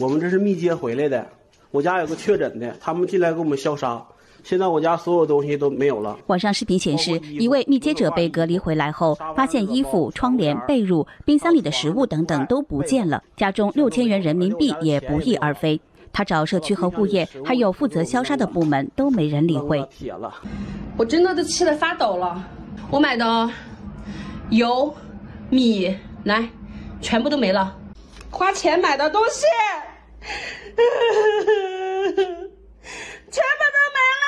我们这是密接回来的，我家有个确诊的，他们进来给我们消杀。现在我家所有东西都没有了。网上视频显示，一位密接者被隔离回来后，发现衣服、窗帘、被褥、冰箱里的食物等等都不见了，家中六千元人民币也不翼而飞。他找社区和物业，还有负责消杀的部门，都没人理会。我真的都气得发抖了。我买的油、米、来，全部都没了。花钱买的东西，全部都没了。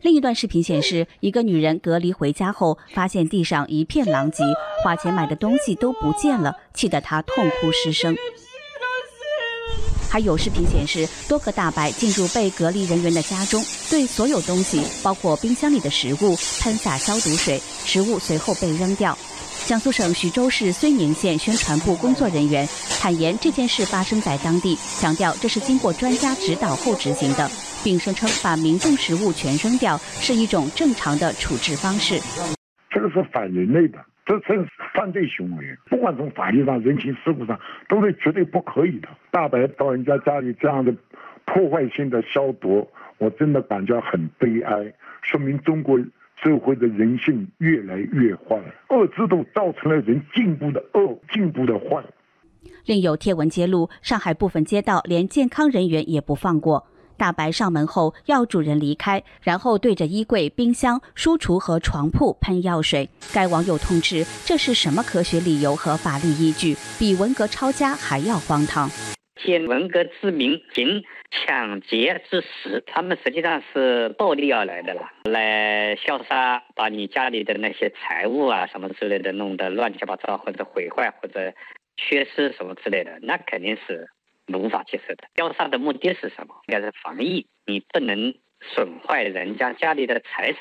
另一段视频显示，一个女人隔离回家后，发现地上一片狼藉，花钱买的东西都不见了，气得她痛哭失声。还有视频显示，多个大白进入被隔离人员的家中，对所有东西，包括冰箱里的食物，喷洒消毒水，食物随后被扔掉。江苏省徐州市睢宁县宣传部工作人员坦言，这件事发生在当地，强调这是经过专家指导后执行的，并声称把民众食物全扔掉是一种正常的处置方式。这个是反人类的。这是犯罪行为，不管从法律上、人情世故上，都是绝对不可以的。大白到人家家里这样的破坏性的消毒，我真的感觉很悲哀，说明中国社会的人性越来越坏，恶制度造成了人进步的恶，进步的坏。另有贴文揭露，上海部分街道连健康人员也不放过。大白上门后要主人离开，然后对着衣柜、冰箱、书橱和床铺喷药水。该网友痛斥：“这是什么科学理由和法律依据？比文革抄家还要荒唐！”借文革之名行抢劫之时，他们实际上是暴力而来的了，来消杀，把你家里的那些财物啊什么之类的弄得乱七八糟，或者毁坏，或者缺失什么之类的，那肯定是。无法接受的。消杀的目的是什么？应该是防疫，你不能损坏人家家里的财产。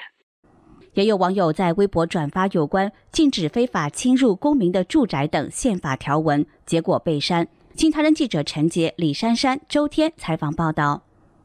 也有网友在微博转发有关禁止非法侵入公民的住宅等宪法条文，结果被删。经台人记者陈杰、李珊珊、周天采访报道。